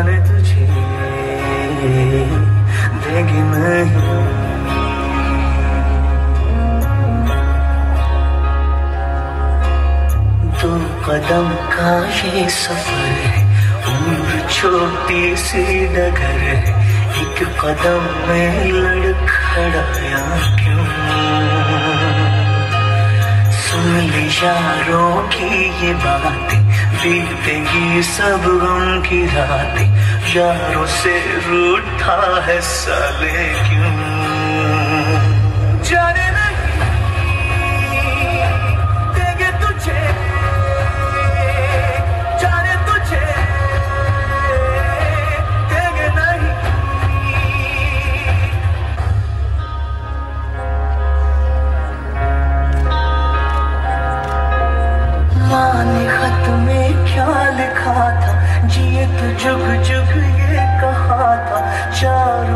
जाने तुझे देगी नहीं दो कदम का ये सफ़र है, उम्र छोटी सी डगर है, एक कदम में लड़खड़ाया यारों की ये बातें बीतेगी सब गम की रातें, यारों से रूठा है साले क्यों? पुराने खत में क्या लिखा था? जिए तो जुग जुग ये कहा था। चार